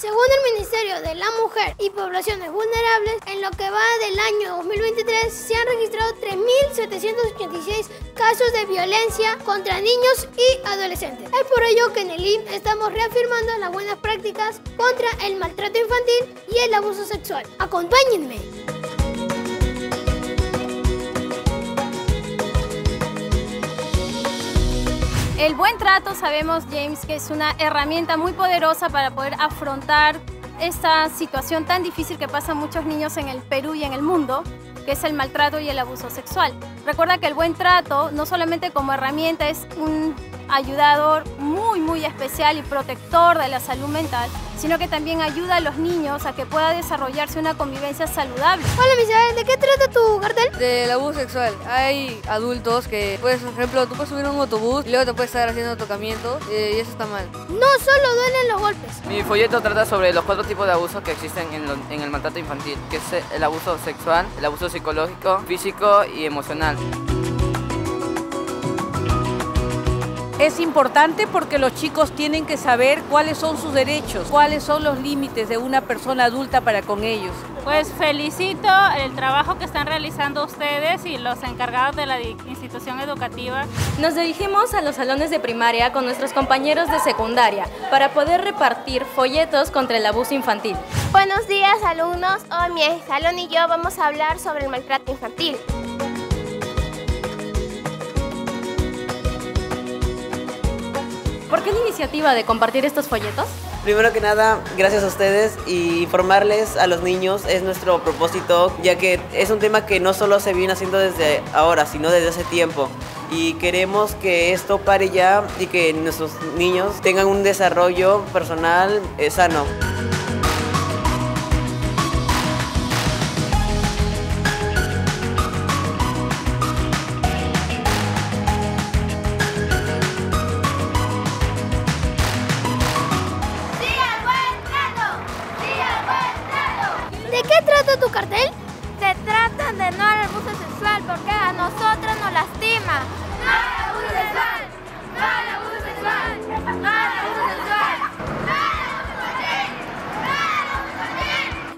Según el Ministerio de la Mujer y Poblaciones Vulnerables, en lo que va del año 2023 se han registrado 3.786 casos de violencia contra niños y adolescentes. Es por ello que en el IM estamos reafirmando las buenas prácticas contra el maltrato infantil y el abuso sexual. Acompáñenme. El buen trato sabemos, James, que es una herramienta muy poderosa para poder afrontar esta situación tan difícil que pasan muchos niños en el Perú y en el mundo, que es el maltrato y el abuso sexual. Recuerda que el buen trato, no solamente como herramienta, es un ayudador muy, muy especial y protector de la salud mental, sino que también ayuda a los niños a que pueda desarrollarse una convivencia saludable. Hola Misael, ¿de qué trata tu cartel? Del abuso sexual. Hay adultos que, puedes, por ejemplo, tú puedes subir a un autobús y luego te puedes estar haciendo tocamiento eh, y eso está mal. No solo duelen los golpes. Mi folleto trata sobre los cuatro tipos de abusos que existen en, lo- en el maltrato infantil, que es el abuso sexual, el abuso psicológico, físico y emocional. Es importante porque los chicos tienen que saber cuáles son sus derechos, cuáles son los límites de una persona adulta para con ellos. Pues felicito el trabajo que están realizando ustedes y los encargados de la institución educativa. Nos dirigimos a los salones de primaria con nuestros compañeros de secundaria para poder repartir folletos contra el abuso infantil. Buenos días alumnos, hoy mi salón y yo vamos a hablar sobre el maltrato infantil. De compartir estos folletos? Primero que nada, gracias a ustedes y informarles a los niños es nuestro propósito, ya que es un tema que no solo se viene haciendo desde ahora, sino desde hace tiempo. Y queremos que esto pare ya y que nuestros niños tengan un desarrollo personal eh, sano. Trata tu cartel? Se trata de no al abuso sexual porque a nosotros nos lastima. No al abuso sexual, no al abuso sexual, no al abuso sexual.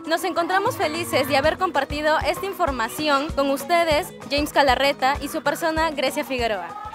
Nos encontramos felices de haber compartido esta información con ustedes, James Calarreta y su persona, Grecia Figueroa.